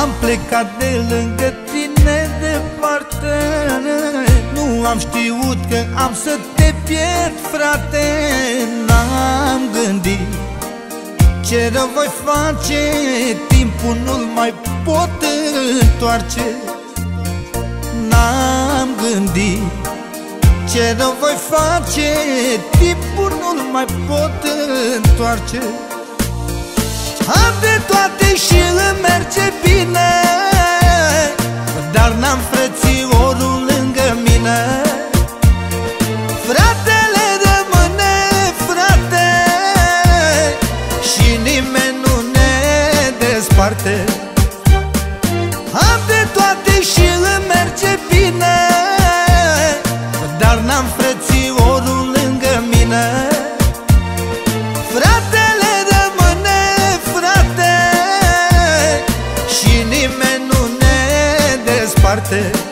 Am plecat de lângă tine departe Nu am știut că am să te pierd, frate. N-am gândit ce rău voi face. Timpul nu-l mai pot întoarce. N-am gândit ce rău voi face. Timpul nu-l mai pot întoarce. Am de toate hacer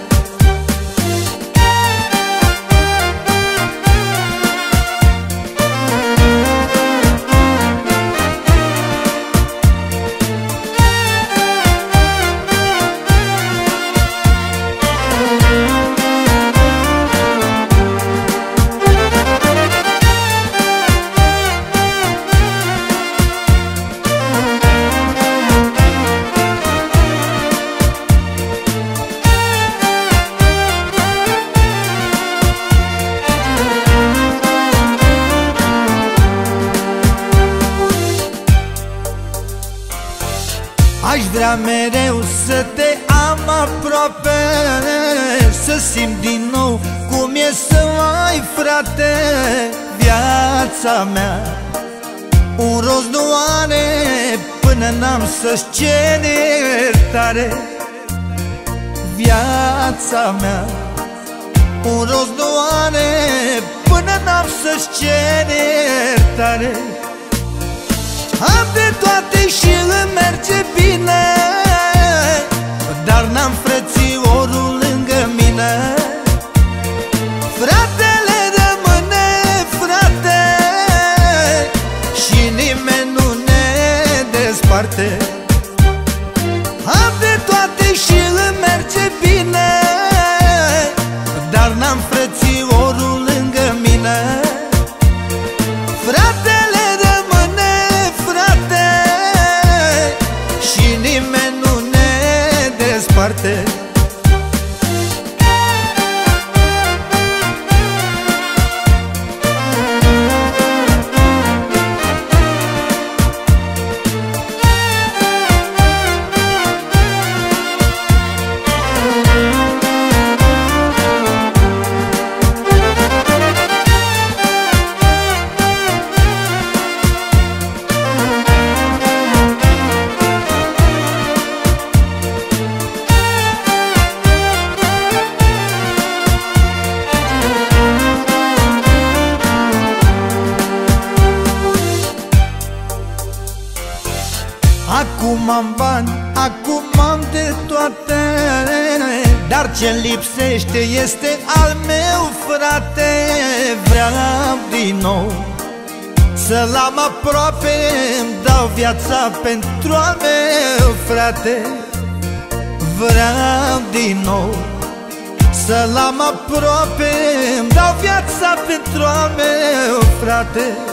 Aș vrea mereu să te am aproape Să simt din nou cum e să ai frate Viața mea. Un rost nu are până n-am să-ți cer iertare. Viața mea. Un rost nu are până n-am să-ți cer iertare. Am de toate și de Acum am bani, acum am de toate Dar ce lipsește este al meu frate. Vreau din nou Să-l am aproape Îmi dau viața pentru al meu frate. Vreau din nou Să-l am aproape Îmi dau viața pentru al meu frate